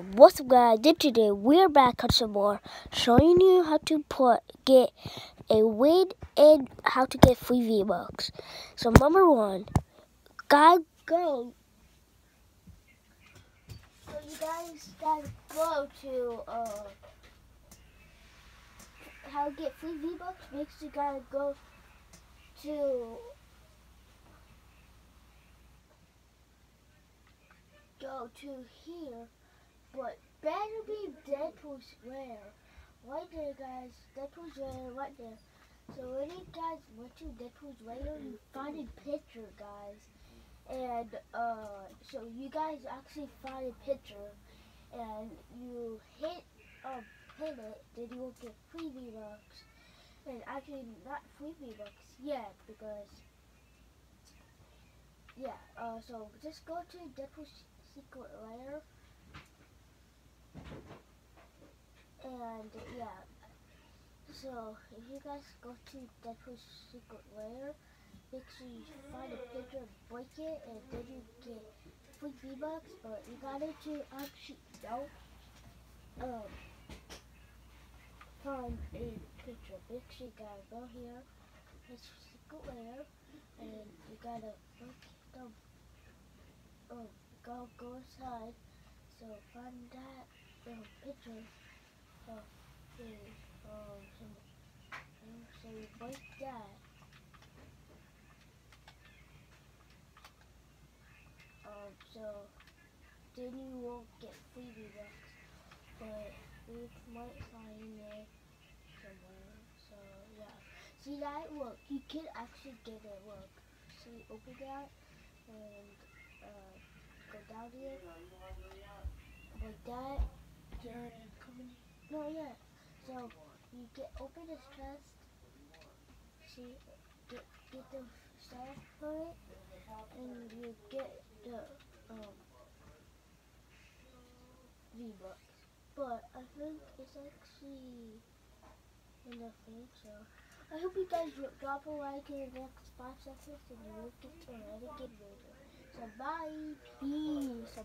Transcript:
What's up guys, and today we're back on some more showing you how to put get a win and how to get free V-Bucks. So number one, gotta go. So you guys gotta go to uh how to get free V-Bucks. Next you gotta go to go to here but better be Deadpool's rare. Right there, guys. Deadpool's rare right there. So when you guys went to Deadpool's rare, you find a picture, guys. And uh, so you guys actually find a picture, and you hit uh, hit it, then you will get free V-Bucks. And actually, not free V-Bucks yet, because yeah. Uh, so just go to Deadpool's secret lair and yeah, so if you guys go to Deadpool's secret lair, make sure you find a picture, break it, and then you get free V-Bucks, but you gotta to actually don't um, find a picture. Make sure you gotta go here, it's secret lair, and you gotta look the, oh, go, go inside, so find that little picture of the um some so you break that um so then you won't get free V-Bucks but we might find it somewhere so yeah see that look you can actually get it look see open that and uh go down here like that no, yeah. So you get open this chest. See, get get the stuff for it, and you get the um V bucks. But I think it's actually in the. So I hope you guys drop a like in the next five seconds, and you will get already get later. So bye, peace,